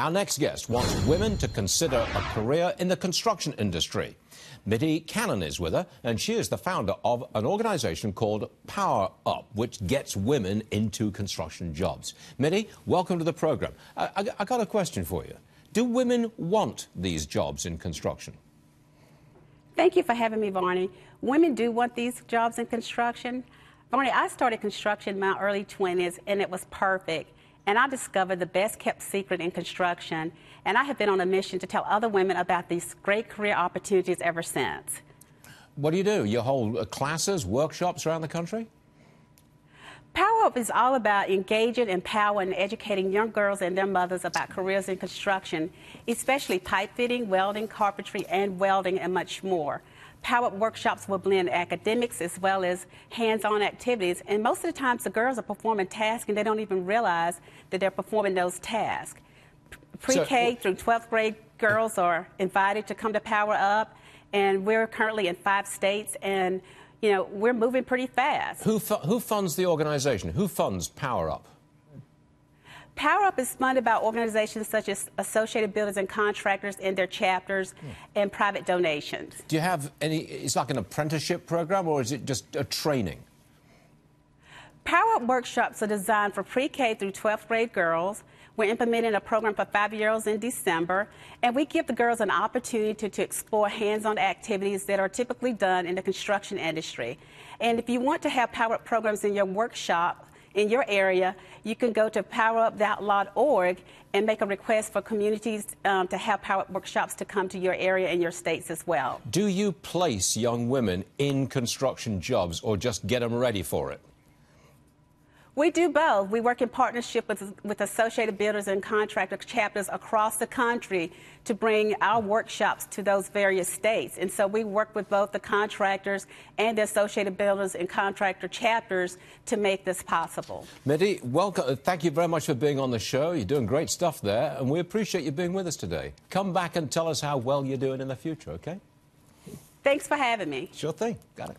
Our next guest wants women to consider a career in the construction industry. Mittie Cannon is with her, and she is the founder of an organization called Power Up, which gets women into construction jobs. Mittie, welcome to the program. I, I, I got a question for you. Do women want these jobs in construction? Thank you for having me, Varney. Women do want these jobs in construction. Varney, I started construction in my early 20s, and it was perfect. And I discovered the best kept secret in construction. And I have been on a mission to tell other women about these great career opportunities ever since. What do you do? You hold uh, classes, workshops around the country? Power Up is all about engaging, empowering, and educating young girls and their mothers about careers in construction, especially pipe fitting, welding, carpentry, and welding, and much more. Power Up workshops will blend academics as well as hands-on activities, and most of the times the girls are performing tasks and they don't even realize that they're performing those tasks. Pre-K so, through 12th grade girls are invited to come to Power Up, and we're currently in five states, and you know, we're moving pretty fast. Who, fu who funds the organization? Who funds Power Up? Power Up is funded by organizations such as Associated Builders and Contractors and their chapters hmm. and private donations. Do you have any, it's like an apprenticeship program or is it just a training? Power Up workshops are designed for pre-K through 12th grade girls. We're implementing a program for five-year-olds in December, and we give the girls an opportunity to, to explore hands-on activities that are typically done in the construction industry. And if you want to have Power Up programs in your workshop, in your area, you can go to powerup.org and make a request for communities um, to have Power Up workshops to come to your area and your states as well. Do you place young women in construction jobs or just get them ready for it? We do both. We work in partnership with, with Associated Builders and Contractor chapters across the country to bring our workshops to those various states. And so we work with both the contractors and the Associated Builders and Contractor chapters to make this possible. Mittie, welcome. Uh, thank you very much for being on the show. You're doing great stuff there, and we appreciate you being with us today. Come back and tell us how well you're doing in the future, okay? Thanks for having me. Sure thing. Got it.